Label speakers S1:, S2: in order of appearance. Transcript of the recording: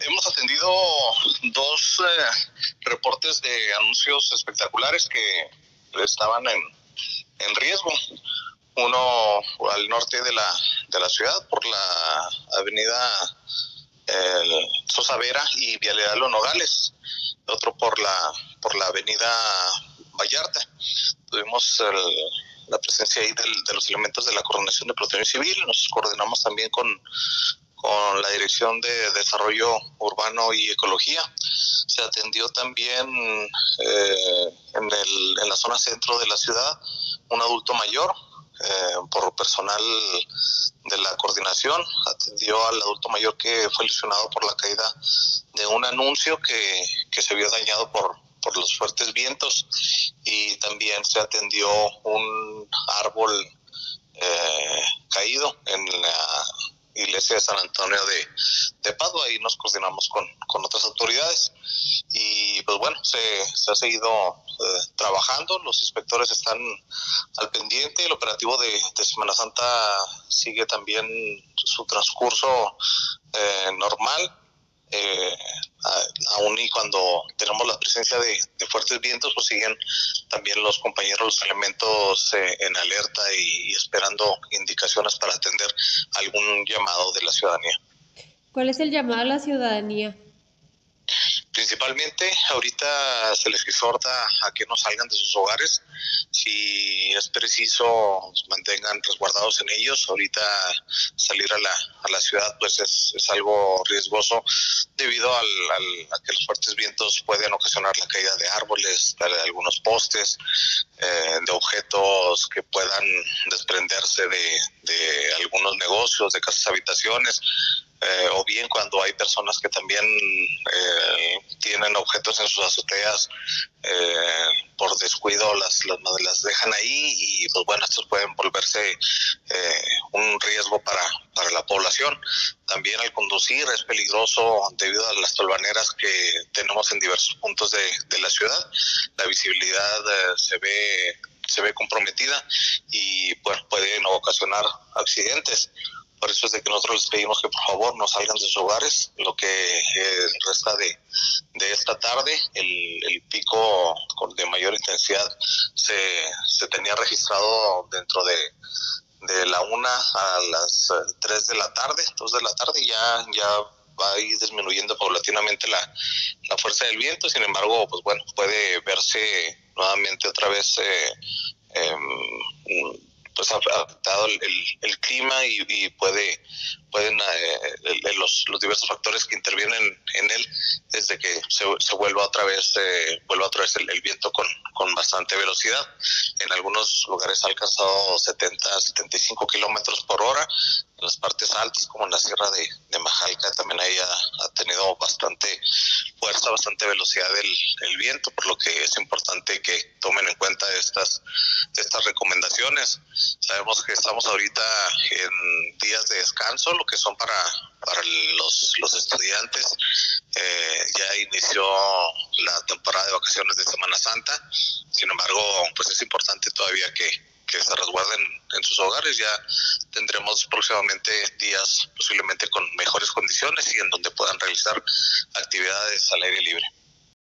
S1: Hemos atendido dos eh, reportes de anuncios espectaculares que estaban en, en riesgo. Uno al norte de la, de la ciudad por la avenida eh, Sosa Vera y Vialidad Los Nogales. Otro por la, por la avenida Vallarta. Tuvimos la presencia ahí de los elementos de la Coordinación de Protección Civil. Nos coordinamos también con con la Dirección de Desarrollo Urbano y Ecología. Se atendió también eh, en, la zona centro de la ciudad un adulto mayor eh, por personal de la coordinación. Atendió al adulto mayor que fue lesionado por la caída de un anuncio que, que se vio dañado por, por los fuertes vientos y también se atendió un árbol eh, caído en la de San Antonio de, de Padua y nos coordinamos con, con, otras autoridades. Y pues bueno, se, se ha seguido eh, trabajando, los inspectores están al pendiente, el operativo de, de Semana Santa sigue también su transcurso eh, normal. Eh, aún y cuando tenemos la presencia de, fuertes vientos, pues siguen también los compañeros, los elementos eh, en alerta y, esperando indicaciones para atender algún llamado de la ciudadanía.
S2: ¿Cuál es el llamado a la ciudadanía?
S1: Principalmente ahorita se les exhorta a que no salgan de sus hogares, si es preciso mantengan resguardados en ellos, ahorita salir a la, a la ciudad pues es, es algo riesgoso debido al, a que los fuertes vientos pueden ocasionar la caída de árboles, de algunos postes, eh, de objetos que puedan desprenderse de, de algunos negocios, de casas habitaciones, eh, o bien cuando hay personas que también eh, tienen objetos en sus azoteas eh, por descuido las, las, dejan ahí y pues bueno estos pueden volverse eh, un riesgo para, para la población. También al conducir es peligroso debido a las tolvaneras que tenemos en diversos puntos de, de la ciudad. La visibilidad eh, se ve se ve comprometida y bueno pueden ocasionar accidentes por eso es de que nosotros les pedimos que por favor no salgan de sus hogares. Lo que eh, resta de, de, esta tarde, el, el, pico de mayor intensidad se, se tenía registrado dentro de, de la una a las eh, tres de la tarde, dos de la tarde, ya, ya va a ir disminuyendo paulatinamente la, la fuerza del viento. Sin embargo, pues bueno, puede verse nuevamente otra vez eh, eh, pues afectado el, el, clima y, y, puede pueden eh, los, los, diversos factores que intervienen en él desde que se, se vuelva otra vez eh, vuelva otra vez el, el, viento con, con bastante velocidad. En algunos lugares ha alcanzado 70 75 kilómetros por hora. En las partes altas como en la sierra de, de Majalca también ahí ha, ha, tenido bastante fuerza bastante velocidad del el viento por lo que es importante que tomen en cuenta estas estas recomendaciones. Sabemos que estamos ahorita en días de descanso que son para, para los, los estudiantes. Eh, ya inició la temporada de vacaciones de Semana Santa, sin embargo, pues es importante todavía que, que se resguarden en sus hogares. Ya tendremos próximamente días posiblemente con mejores condiciones y en donde puedan realizar actividades al aire libre.